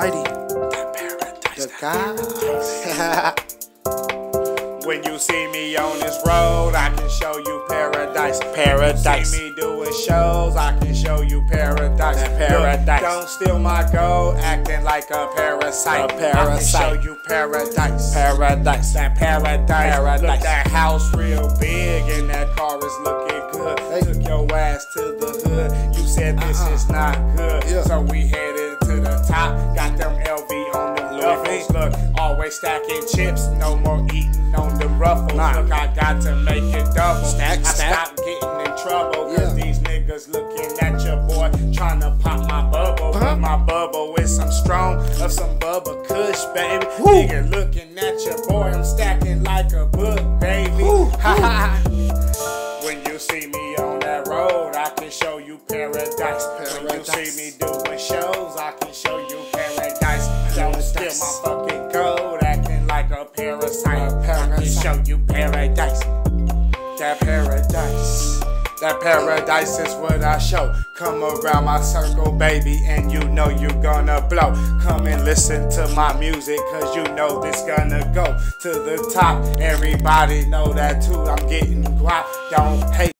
Almighty. Da God. When you see me on this road, I can show you paradise. Paradise. See me doing shows, I can show you paradise. That paradise. Look, don't steal my gold, acting like a parasite. A parasite. I can show you paradise. Paradise. That paradise. Paradise. Look, that house real big and that car is looking good. Hey. Took your ass to the hood. You said this Uh-uh. is not good. Yeah. So we headed Look, always stacking chips. No more eating on the ruffles. Nah. Look, I got to make it double. Stack, I stack. stopped getting in trouble. Cause Yeah. these niggas looking at your boy. Trying to pop my bubble. Huh? But my bubble is some strong of some bubble Kush, baby. Woo. Nigga looking at your boy. I'm stacking like a book, baby. Woo. Ha ha. When you see me on that road, I can show you paradise. When you see me doing shows, I can show you paradise. Don't steal Paradise. my parasite. I parasite. show you paradise. That paradise. That paradise is what I show. Come around my circle, baby, and you know you gonna blow. Come and listen to my music, cause you know this gonna go to the top. Everybody know that too. I'm getting guap. Don't hate.